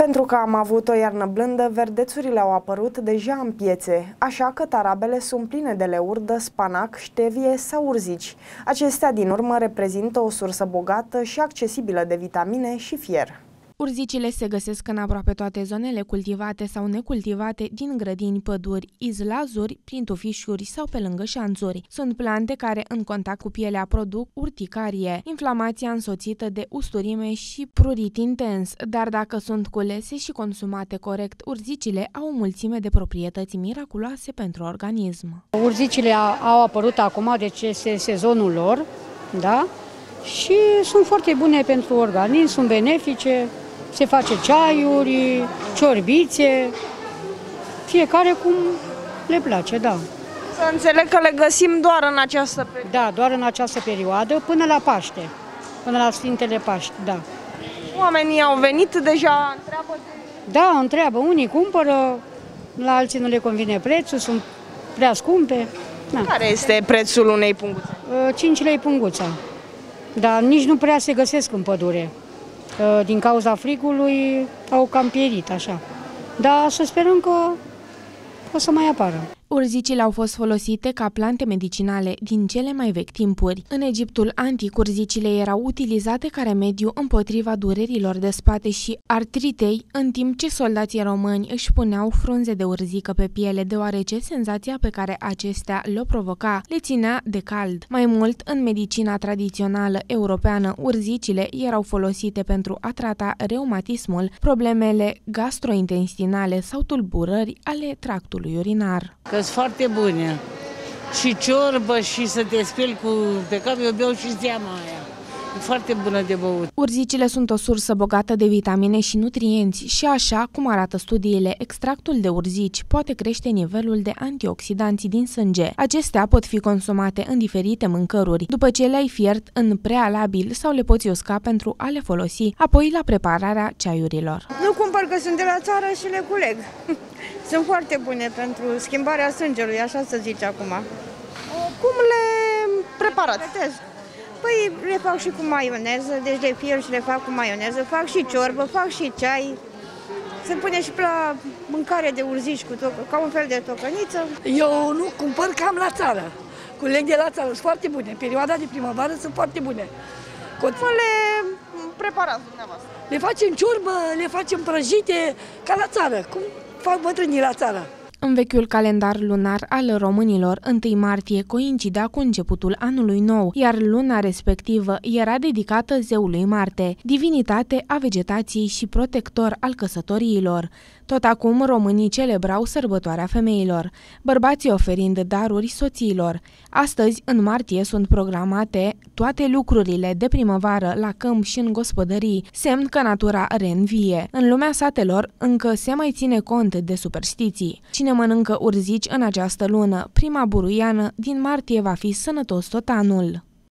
Pentru că am avut o iarnă blândă, verdețurile au apărut deja în piețe, așa că tarabele sunt pline de leurdă, spanac, ștevie sau urzici. Acestea din urmă reprezintă o sursă bogată și accesibilă de vitamine și fier. Urzicile se găsesc în aproape toate zonele cultivate sau necultivate din grădini, păduri, izlazuri, prin tufișuri sau pe lângă șanțuri. Sunt plante care, în contact cu pielea, produc urticarie, inflamația însoțită de usturime și prurit intens, dar dacă sunt culese și consumate corect, urzicile au o mulțime de proprietăți miraculoase pentru organism. Urzicile au apărut acum, deci este sezonul lor, da? Și sunt foarte bune pentru organism, sunt benefice, se face ceaiuri, ciorbițe, fiecare cum le place, da. Să înțeleg că le găsim doar în această perioadă. Da, doar în această perioadă, până la Paște, până la Sfintele Paște, da. Oamenii au venit deja, întreabă de... Da, întreabă, unii cumpără, la alții nu le convine prețul, sunt prea scumpe. Da. Care este prețul unei punguțe? 5 lei punguța, dar nici nu prea se găsesc în pădure din cauza frigului au cam pierit așa. Dar să sperăm că o să mai apară. Urzicile au fost folosite ca plante medicinale din cele mai vechi timpuri. În Egiptul antic, urzicile erau utilizate ca remediu împotriva durerilor de spate și artritei, în timp ce soldații români își puneau frunze de urzică pe piele, deoarece senzația pe care acestea le provoca le ținea de cald. Mai mult, în medicina tradițională europeană, urzicile erau folosite pentru a trata reumatismul, problemele gastrointestinale sau tulburări ale tractului urinar. Că sunt foarte bune. Și ciorbă și să te speli cu pe cap, eu beau și zeama aia. E foarte bună de băut. Urzicile sunt o sursă bogată de vitamine și nutrienți și așa cum arată studiile, extractul de urzici poate crește nivelul de antioxidanți din sânge. Acestea pot fi consumate în diferite mâncăruri, după ce le-ai fiert în prealabil sau le poți usca pentru a le folosi, apoi la prepararea ceaiurilor. Nu cumpăr că sunt de la țară și le culeg. Sunt foarte bune pentru schimbarea sângelui, așa să zice acum. Cum le preparați? Păi le fac și cu maioneză, deci le fier și le fac cu maioneză, fac și ciorbă, fac și ceai. Se pune și la mâncare de urzici cu tocă, ca un fel de tocăniță. Eu nu cumpăr cam la țară. Culeg de la țară, sunt foarte bune. În perioada de primăvară sunt foarte bune. Cum le preparați dumneavoastră? Le facem ciorbă, le facem prăjite, ca la țară, cum 抱不动你了咋了？În vechiul calendar lunar al românilor, 1 martie coincidea cu începutul anului nou, iar luna respectivă era dedicată zeului Marte, divinitate a vegetației și protector al căsătoriilor. Tot acum românii celebrau sărbătoarea femeilor, bărbații oferind daruri soțiilor. Astăzi, în martie, sunt programate toate lucrurile de primăvară la câmp și în gospodării, semn că natura reînvie. În lumea satelor încă se mai ține cont de superstiții. Cine mănâncă urzici în această lună, prima buruiană din martie va fi sănătos tot anul.